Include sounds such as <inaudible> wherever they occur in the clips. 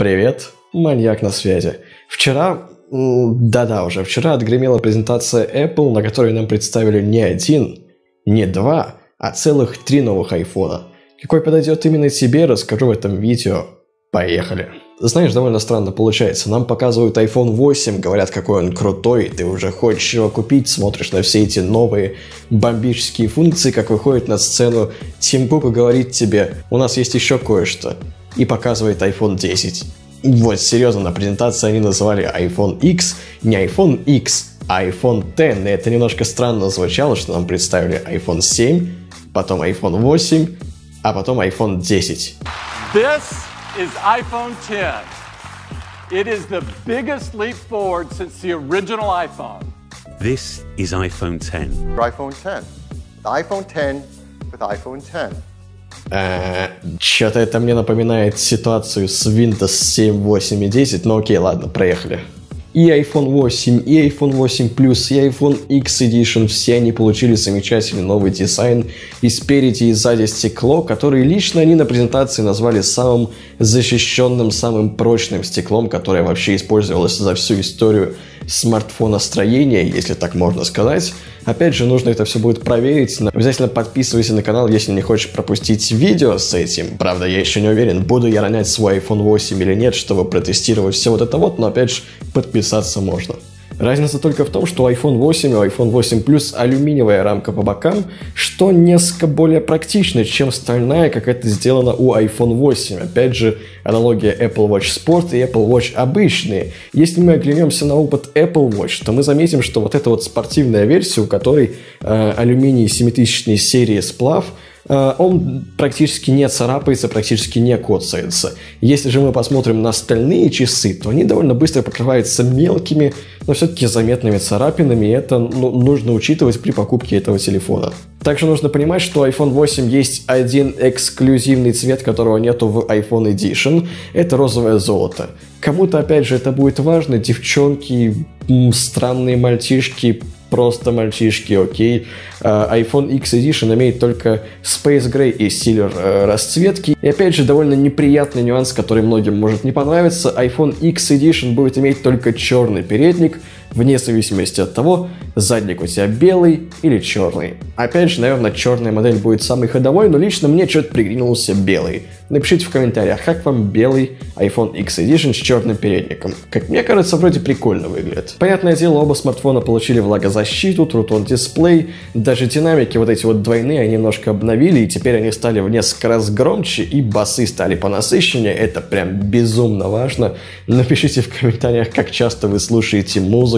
Привет, маньяк на связи. Вчера, да-да, уже вчера отгремела презентация Apple, на которой нам представили не один, не два, а целых три новых айфона. Какой подойдет именно тебе, расскажу в этом видео. Поехали. Знаешь, довольно странно получается. Нам показывают iPhone 8, говорят, какой он крутой, ты уже хочешь его купить, смотришь на все эти новые бомбические функции, как выходит на сцену Тим Кук и говорит тебе, у нас есть еще кое-что и показывает iPhone 10. Вот, серьезно, на презентации они называли iPhone X, не iPhone X, а iPhone X. И это немножко странно звучало, что нам представили iPhone 7, потом iPhone 8, а потом iPhone 10. This is iPhone 10. It is the biggest leap forward since the original iPhone. This is iPhone 10. iPhone 10. The iPhone 10 with iPhone 10. Э, Что-то это мне напоминает ситуацию с Windows 7, 8 и 10, но окей, ладно, проехали. И iPhone 8, и iPhone 8 Plus, и iPhone X Edition, все они получили замечательный новый дизайн и спереди и сзади стекло, которое лично они на презентации назвали самым защищенным, самым прочным стеклом, которое вообще использовалось за всю историю смартфоностроения, если так можно сказать. Опять же, нужно это все будет проверить. Обязательно подписывайся на канал, если не хочешь пропустить видео с этим. Правда, я еще не уверен, буду я ронять свой iPhone 8 или нет, чтобы протестировать все вот это вот, но опять же, подписаться можно. Разница только в том, что iPhone 8 и iPhone 8 Plus алюминиевая рамка по бокам, что несколько более практично, чем стальная, как это сделано у iPhone 8. Опять же, аналогия Apple Watch Sport и Apple Watch обычные. Если мы оглянемся на опыт Apple Watch, то мы заметим, что вот эта вот спортивная версия, у которой э, алюминий 7000 серии сплав – он практически не царапается, практически не коцается. Если же мы посмотрим на стальные часы, то они довольно быстро покрываются мелкими, но все-таки заметными царапинами, и это ну, нужно учитывать при покупке этого телефона. Также нужно понимать, что iPhone 8 есть один эксклюзивный цвет, которого нету в iPhone Edition. Это розовое золото. Кому-то, опять же, это будет важно. Девчонки, странные мальчишки, просто мальчишки, окей. Uh, iPhone X Edition имеет только Space Gray и Silver uh, расцветки. И опять же, довольно неприятный нюанс, который многим может не понравиться. iPhone X Edition будет иметь только черный передник, вне зависимости от того, задник у тебя белый или черный. Опять же, наверное, черная модель будет самой ходовой, но лично мне что-то приглянулся белый. Напишите в комментариях, как вам белый iPhone X Edition с черным передником. Как мне кажется, вроде прикольно выглядит. Понятное дело, оба смартфона получили влагозащиту, True дисплей, даже динамики вот эти вот двойные они немножко обновили, и теперь они стали в несколько раз громче, и басы стали понасыщеннее, это прям безумно важно. Напишите в комментариях, как часто вы слушаете музыку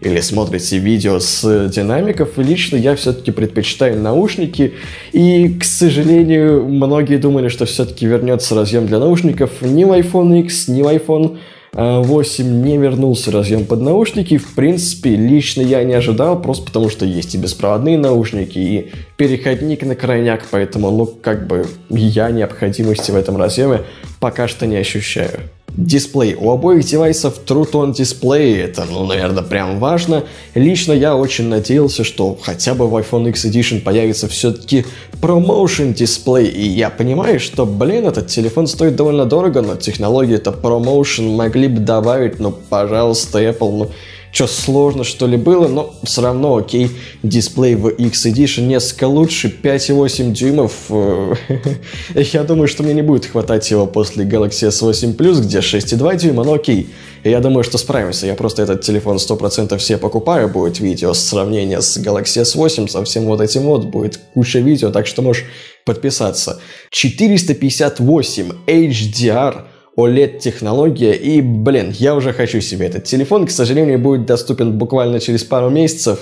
или смотрите видео с динамиков. Лично я все-таки предпочитаю наушники, и, к сожалению, многие думали, что все-таки вернется разъем для наушников ни в iPhone X, ни в iPhone 8 не вернулся разъем под наушники. В принципе, лично я не ожидал, просто потому что есть и беспроводные наушники, и переходник на крайняк, поэтому, ну, как бы, я необходимости в этом разъеме пока что не ощущаю. Дисплей. У обоих девайсов True Tone дисплей. Это, ну, наверное, прям важно. Лично я очень надеялся, что хотя бы в iPhone X Edition появится все-таки ProMotion дисплей. И я понимаю, что, блин, этот телефон стоит довольно дорого, но технологии это ProMotion могли бы добавить, ну, пожалуйста, Apple, ну, что сложно что ли было, но все равно окей, дисплей в X Edition несколько лучше, 5,8 дюймов. Э, <laughs> я думаю, что мне не будет хватать его после Galaxy S8 Plus, где 6,2 дюйма, но окей. Я думаю, что справимся. Я просто этот телефон 100% все покупаю. Будет видео с сравнения с Galaxy S8, со всем вот этим вот. Будет куча видео, так что можешь подписаться. 458 HDR OLED-технология, и, блин, я уже хочу себе этот телефон. К сожалению, будет доступен буквально через пару месяцев.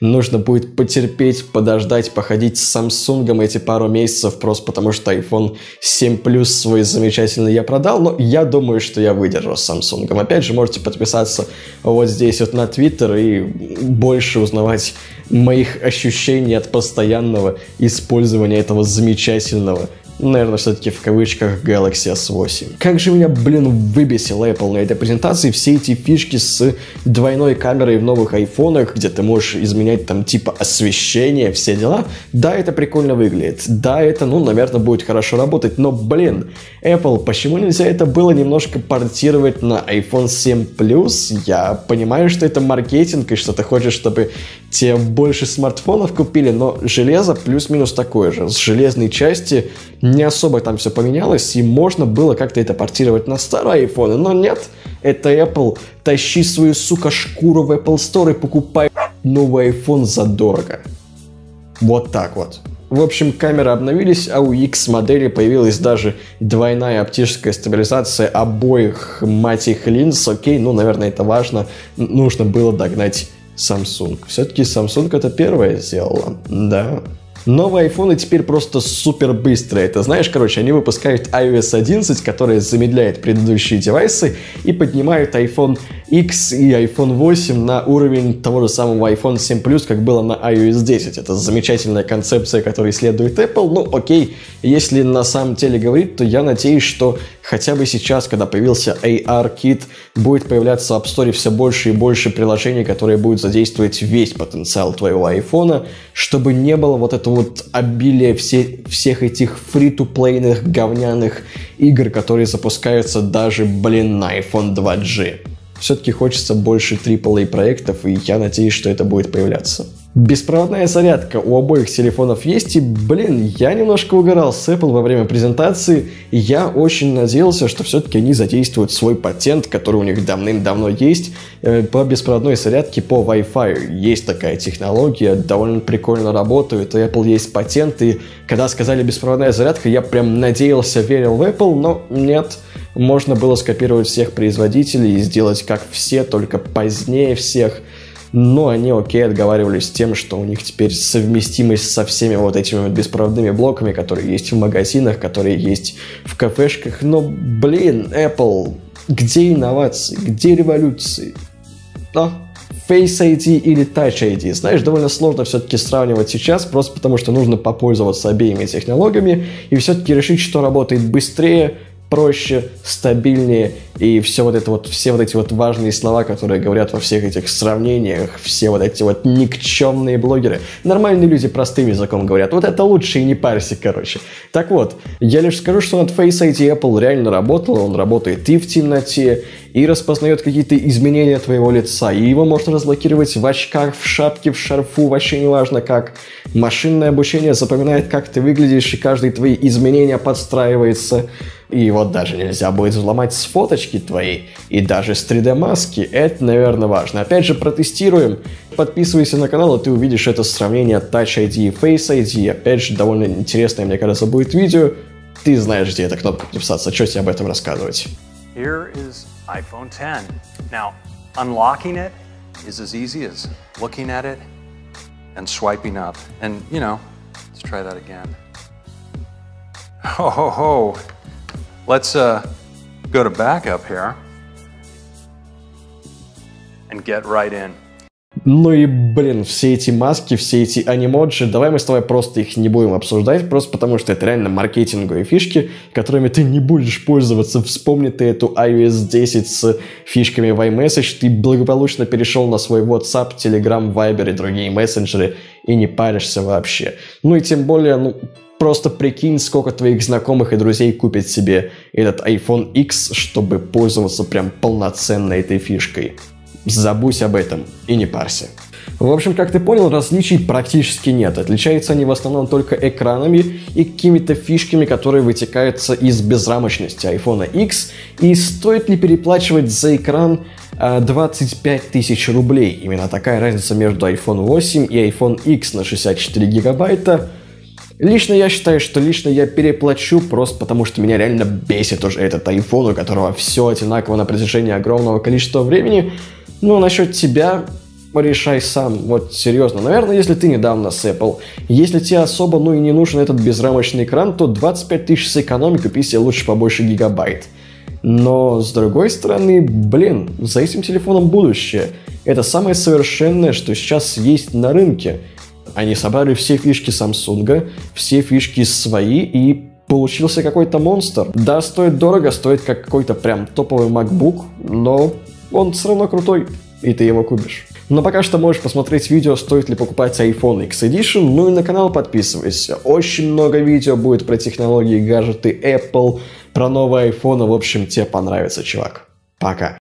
Нужно будет потерпеть, подождать, походить с Samsung эти пару месяцев, просто потому что iPhone 7 Plus свой замечательный я продал, но я думаю, что я выдержу с Samsung. Опять же, можете подписаться вот здесь вот на Twitter и больше узнавать моих ощущений от постоянного использования этого замечательного наверное, все-таки в кавычках Galaxy S8. Как же меня, блин, выбесил Apple на этой презентации все эти фишки с двойной камерой в новых айфонах, где ты можешь изменять там типа освещение, все дела. Да, это прикольно выглядит. Да, это, ну, наверное, будет хорошо работать, но, блин, Apple, почему нельзя это было немножко портировать на iPhone 7 Plus? Я понимаю, что это маркетинг и что ты хочешь, чтобы те больше смартфонов купили, но железо плюс-минус такое же. С железной части не особо там все поменялось, и можно было как-то это портировать на старые айфоны, но нет, это Apple. Тащи свою, сука, шкуру в Apple Store и покупай новый iPhone задорого. Вот так вот. В общем, камеры обновились, а у X модели появилась даже двойная оптическая стабилизация обоих, мать их, линз. Окей, ну, наверное, это важно. Нужно было догнать Samsung. Все-таки Samsung это первое сделала. Да. Новые айфоны теперь просто супер быстрые. Это знаешь, короче, они выпускают iOS 11, который замедляет предыдущие девайсы и поднимают iPhone X и iPhone 8 на уровень того же самого iPhone 7 Plus, как было на iOS 10. Это замечательная концепция, которой следует Apple. Ну, окей, если на самом деле говорить, то я надеюсь, что хотя бы сейчас, когда появился AR-кит, будет появляться в App Store все больше и больше приложений, которые будут задействовать весь потенциал твоего айфона, чтобы не было вот этого вот обилия все, всех этих фри-то-плейных говняных игр, которые запускаются даже, блин, на iPhone 2G. Все-таки хочется больше AAA проектов, и я надеюсь, что это будет появляться. Беспроводная зарядка у обоих телефонов есть, и, блин, я немножко угорал с Apple во время презентации, и я очень надеялся, что все-таки они задействуют свой патент, который у них давным-давно есть, э, по беспроводной зарядке по Wi-Fi. Есть такая технология, довольно прикольно работает, у Apple есть патент, и когда сказали беспроводная зарядка, я прям надеялся, верил в Apple, но нет, можно было скопировать всех производителей и сделать как все, только позднее всех – но они окей отговаривались тем, что у них теперь совместимость со всеми вот этими вот беспроводными блоками, которые есть в магазинах, которые есть в кафешках. Но, блин, Apple, где инновации, где революции? А? Face ID или Touch ID. Знаешь, довольно сложно все-таки сравнивать сейчас, просто потому что нужно попользоваться обеими технологиями и все-таки решить, что работает быстрее, проще, стабильнее и все вот это вот, все вот эти вот важные слова, которые говорят во всех этих сравнениях, все вот эти вот никчемные блогеры. Нормальные люди простым языком говорят, вот это лучше и не парься, короче. Так вот, я лишь скажу, что над Face ID Apple реально работал, он работает и в темноте, и распознает какие-то изменения твоего лица, и его можно разблокировать в очках, в шапке, в шарфу, вообще не важно как. Машинное обучение запоминает, как ты выглядишь, и каждые твои изменения подстраивается. И вот даже нельзя будет взломать с фоточки твоей, и даже с 3D-маски. Это, наверное, важно. Опять же, протестируем. Подписывайся на канал, и ты увидишь это сравнение Touch ID и Face ID. Опять же, довольно интересное, мне кажется, будет видео. Ты знаешь, где эта кнопка подписаться. Что тебе об этом рассказывать? Here is iPhone 10. Now, unlocking it is as easy as looking at it and swiping up. And, you know, let's try that again. Ho, ho, ho. Let's uh, go to backup here and get right in. Ну и, блин, все эти маски, все эти анимоджи, давай мы с тобой просто их не будем обсуждать, просто потому что это реально маркетинговые фишки, которыми ты не будешь пользоваться. Вспомни ты эту iOS 10 с фишками iMessage, ты благополучно перешел на свой WhatsApp, Telegram, Viber и другие мессенджеры и не паришься вообще. Ну и тем более, ну, Просто прикинь, сколько твоих знакомых и друзей купят себе этот iPhone X, чтобы пользоваться прям полноценно этой фишкой. Забудь об этом и не парься. В общем, как ты понял, различий практически нет. Отличаются они в основном только экранами и какими-то фишками, которые вытекаются из безрамочности iPhone X. И стоит ли переплачивать за экран 25 а, тысяч рублей? Именно такая разница между iPhone 8 и iPhone X на 64 гигабайта – Лично я считаю, что лично я переплачу просто потому, что меня реально бесит уже этот iPhone, у которого все одинаково на протяжении огромного количества времени. Ну, насчет тебя решай сам, вот серьезно. Наверное, если ты недавно с Apple, если тебе особо, ну и не нужен этот безрамочный экран, то 25 тысяч сэкономи, купи себе лучше побольше гигабайт. Но, с другой стороны, блин, за этим телефоном будущее. Это самое совершенное, что сейчас есть на рынке. Они собрали все фишки Samsung, все фишки свои и получился какой-то монстр. Да, стоит дорого, стоит как какой-то прям топовый MacBook, но он все равно крутой, и ты его купишь. Но пока что можешь посмотреть видео, стоит ли покупать iPhone X Edition, ну и на канал подписывайся. Очень много видео будет про технологии, гаджеты Apple, про новые iPhone, в общем, тебе понравится, чувак. Пока.